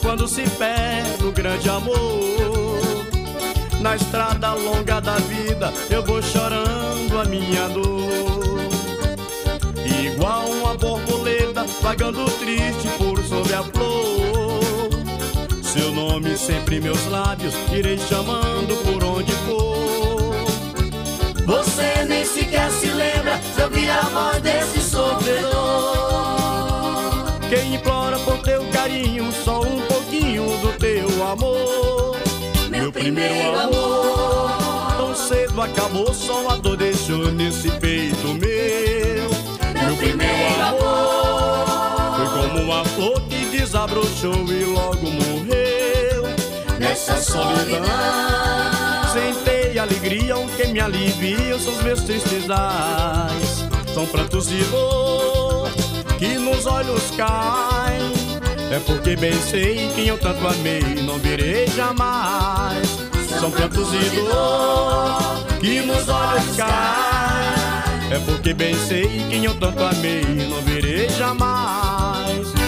quando se perde o grande amor. Na estrada longa da vida eu vou chorando a minha dor. Igual uma borboleta vagando triste por sobre a flor. Seu nome sempre em meus lábios irei chamando primeiro amor. Tão cedo acabou, só a dor deixou nesse peito meu. Meu primeiro amor. Foi como uma flor que desabrochou e logo morreu. Nessa solidão. Sentei alegria, o que me alivia são os meus tristezas. São prantos de dor que nos olhos caem. É porque bem sei quem eu tanto amei, não virei jamais. São prantos de dor que nos olhos caem. É porque bem sei quem eu tanto amei, não virei jamais.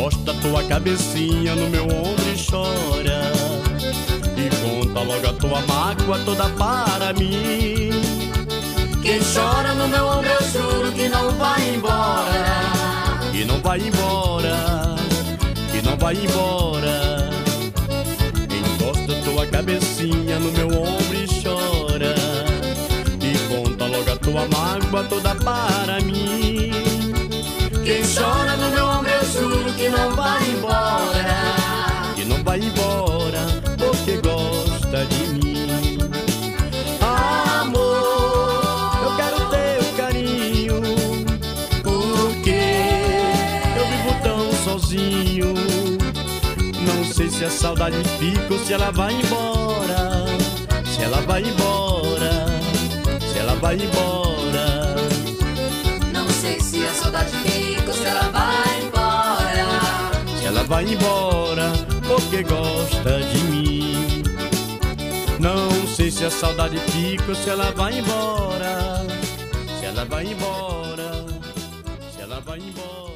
Encosta tua cabecinha no meu ombro e chora. E conta logo a tua mágoa toda para mim. Quem chora no meu ombro eu juro que não vai embora. E não vai embora, e não vai embora. Encosta tua cabecinha no meu ombro e chora. E conta logo a tua mágoa toda para mim. Quem chora no não vai embora. E não vai embora porque gosta de mim. Amor, eu quero teu carinho. Porque eu vivo tão sozinho. Não sei se a saudade fica ou se ela vai embora. Se ela vai embora, se ela vai embora. vai embora porque gosta de mim. Não sei se a saudade fica ou se ela vai embora. Se ela vai embora, se ela vai embora.